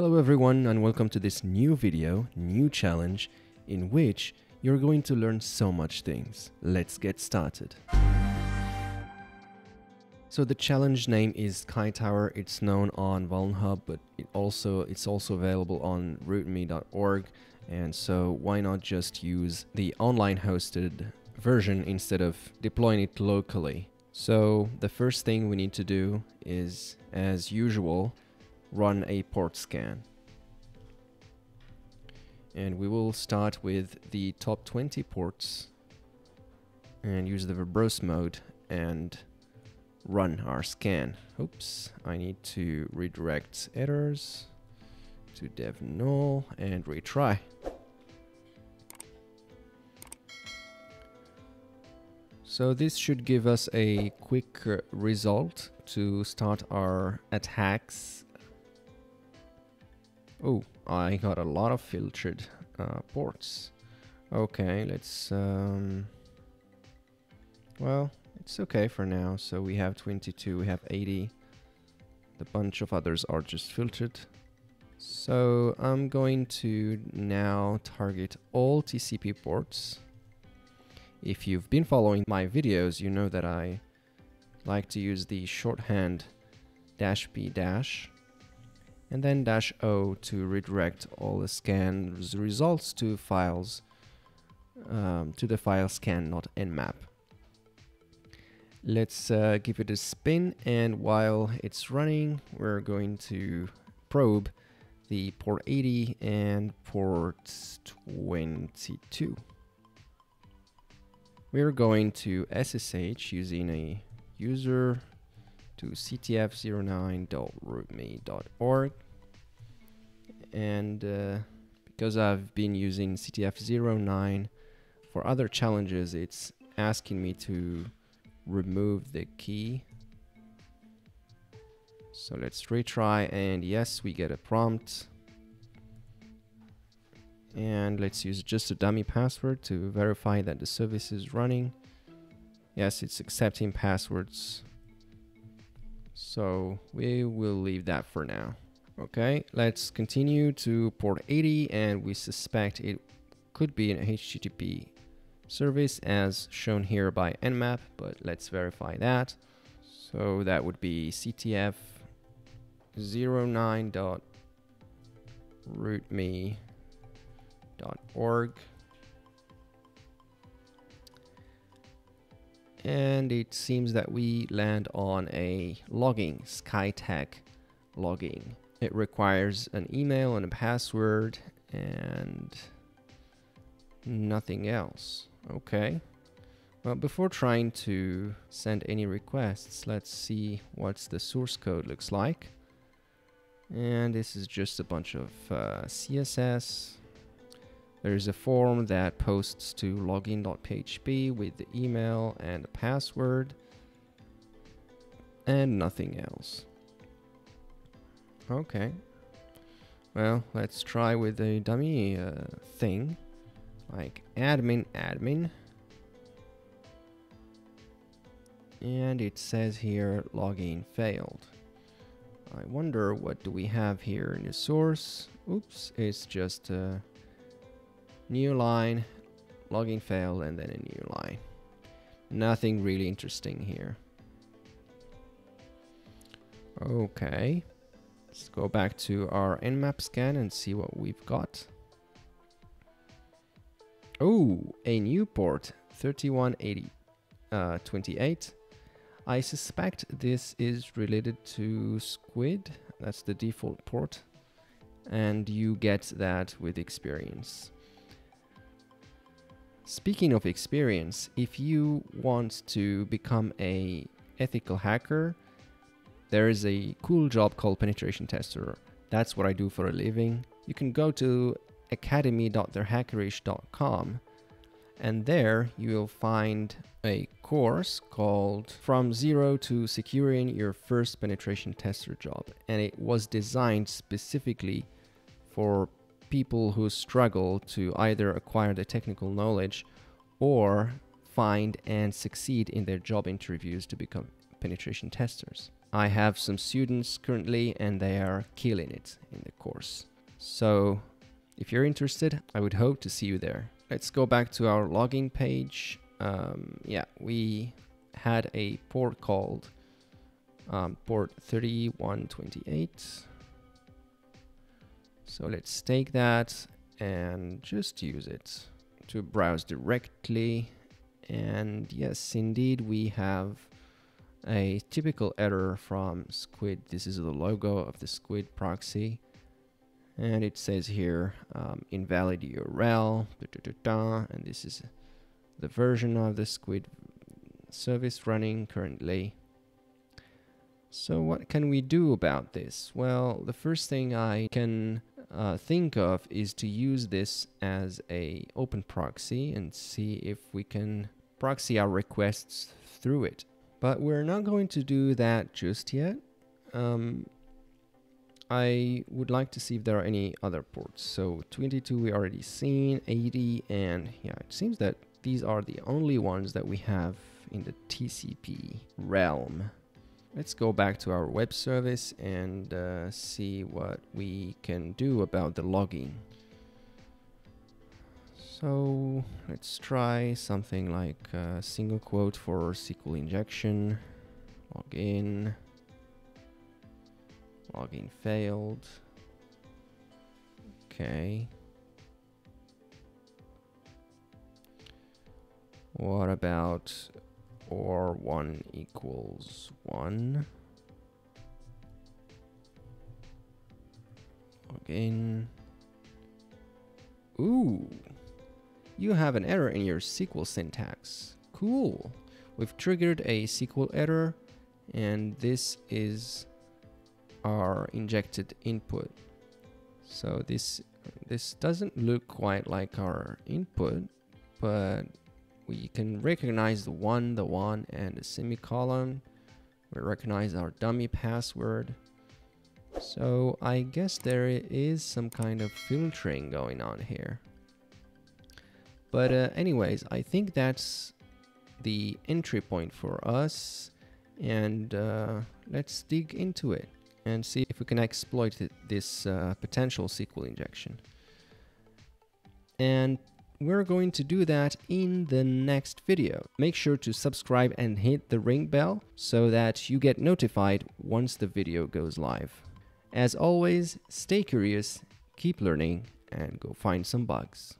Hello everyone and welcome to this new video, new challenge, in which you're going to learn so much things. Let's get started. So the challenge name is Sky Tower. It's known on VulnHub, but it also it's also available on rootme.org. And so why not just use the online hosted version instead of deploying it locally? So the first thing we need to do is, as usual, run a port scan. And we will start with the top 20 ports and use the verbose mode and run our scan. Oops, I need to redirect errors to dev null and retry. So this should give us a quick result to start our attacks Oh, I got a lot of filtered uh, ports. Okay, let's... Um, well, it's okay for now. So we have 22, we have 80. The bunch of others are just filtered. So I'm going to now target all TCP ports. If you've been following my videos, you know that I like to use the shorthand dash b dash and then dash O to redirect all the scan results to files um, to the file scan not nmap. Let's uh, give it a spin and while it's running we're going to probe the port 80 and port 22. We're going to SSH using a user to ctf09.rootme.org and uh, because I've been using CTF09 for other challenges it's asking me to remove the key. So let's retry and yes we get a prompt. And let's use just a dummy password to verify that the service is running. Yes it's accepting passwords so we will leave that for now. Okay, let's continue to port 80 and we suspect it could be an HTTP service as shown here by nmap, but let's verify that. So that would be ctf 09.rootme.org and it seems that we land on a logging, SkyTech logging. It requires an email and a password and nothing else. Okay. Well, before trying to send any requests, let's see what the source code looks like. And this is just a bunch of uh, CSS there is a form that posts to login.php with the email and the password and nothing else. Okay. Well, let's try with a dummy uh, thing like admin admin. And it says here login failed. I wonder what do we have here in the source. Oops, it's just uh, new line, logging failed, and then a new line. Nothing really interesting here. Okay, let's go back to our nmap scan and see what we've got. Oh, a new port, 3180 uh, 28. I suspect this is related to Squid. That's the default port. And you get that with experience. Speaking of experience, if you want to become a ethical hacker, there is a cool job called penetration tester. That's what I do for a living. You can go to academy.thehackerish.com and there you'll find a course called From Zero to Securing Your First Penetration Tester Job. And it was designed specifically for people who struggle to either acquire the technical knowledge or find and succeed in their job interviews to become penetration testers. I have some students currently and they are killing it in the course. So if you're interested, I would hope to see you there. Let's go back to our login page. Um, yeah, we had a port called um, port 3128. So let's take that and just use it to browse directly. And yes, indeed, we have a typical error from Squid. This is the logo of the Squid proxy. And it says here um, invalid URL, da, da, da, and this is the version of the Squid service running currently. So what can we do about this? Well, the first thing I can uh, think of is to use this as a open proxy and see if we can proxy our requests through it. But we're not going to do that just yet. Um, I would like to see if there are any other ports. So 22 we already seen, 80, and yeah, it seems that these are the only ones that we have in the TCP realm. Let's go back to our web service and uh, see what we can do about the logging. So let's try something like a single quote for SQL injection. Login. Login failed. Okay. What about or 1 equals 1. Again. Ooh, you have an error in your SQL syntax. Cool. We've triggered a SQL error and this is our injected input. So this this doesn't look quite like our input, but we can recognize the one, the one, and the semicolon. We recognize our dummy password. So I guess there is some kind of filtering going on here. But uh, anyways, I think that's the entry point for us. And uh, let's dig into it and see if we can exploit this uh, potential SQL injection. And we're going to do that in the next video. Make sure to subscribe and hit the ring bell so that you get notified once the video goes live. As always, stay curious, keep learning, and go find some bugs.